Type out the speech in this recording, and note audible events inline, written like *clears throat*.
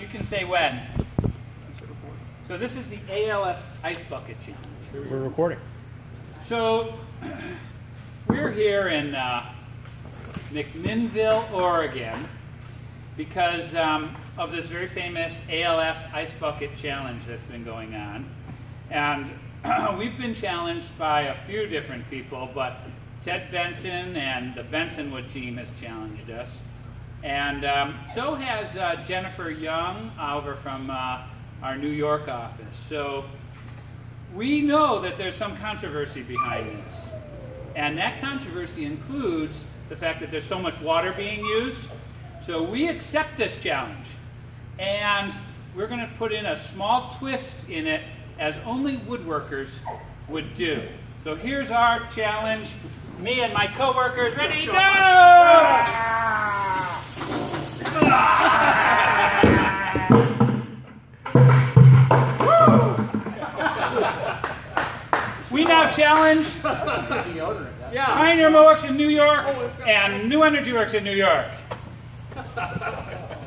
You can say when. So this is the ALS Ice Bucket Challenge. We're recording. So we're here in uh, McMinnville, Oregon, because um, of this very famous ALS Ice Bucket Challenge that's been going on. And *clears throat* we've been challenged by a few different people, but Ted Benson and the Bensonwood team has challenged us. And um, so has uh, Jennifer Young over from uh, our New York office. So we know that there's some controversy behind this. And that controversy includes the fact that there's so much water being used. So we accept this challenge. And we're going to put in a small twist in it as only woodworkers would do. So here's our challenge. Me and my coworkers, ready, go! We now challenge *laughs* Pioneer Works in New York and New Energy Works in New York. *laughs*